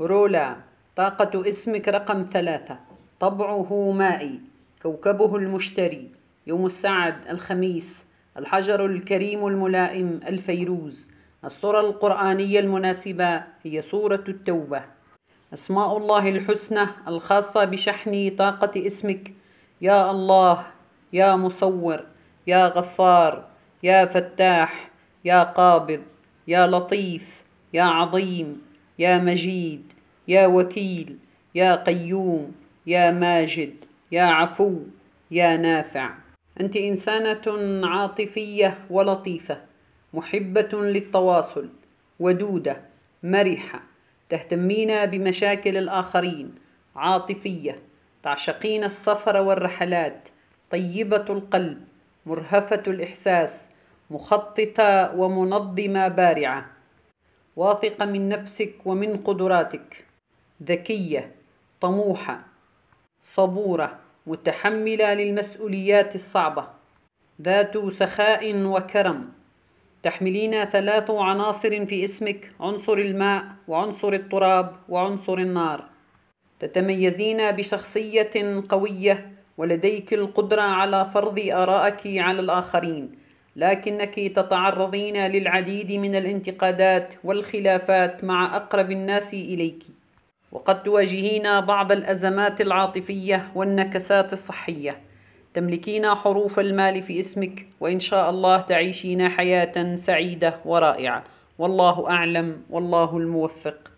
رولا طاقة اسمك رقم ثلاثة. طبعه مائي كوكبه المشتري. يوم السعد الخميس الحجر الكريم الملائم الفيروز. الصورة القرآنية المناسبة هي سورة التوبة. أسماء الله الحسنى الخاصة بشحن طاقة اسمك. يا الله يا مصور يا غفار يا فتاح يا قابض يا لطيف يا عظيم. يا مجيد يا وكيل يا قيوم يا ماجد يا عفو يا نافع. أنت إنسانة عاطفية ولطيفة محبة للتواصل ودودة مرحة تهتمين بمشاكل الآخرين عاطفية تعشقين السفر والرحلات طيبة القلب مرهفة الإحساس مخططة ومنظمة بارعة. واثقة من نفسك ومن قدراتك. ذكية طموحة صبورة متحملة للمسؤوليات الصعبة. ذات سخاء وكرم. تحملين ثلاث عناصر في اسمك عنصر الماء وعنصر التراب وعنصر النار. تتميزين بشخصية قوية ولديك القدرة على فرض آرائك على الآخرين. لكنك تتعرضين للعديد من الانتقادات والخلافات مع أقرب الناس إليك. وقد تواجهين بعض الأزمات العاطفية والنكسات الصحية. تملكين حروف المال في اسمك وإن شاء الله تعيشين حياة سعيدة ورائعة. والله أعلم والله الموفق.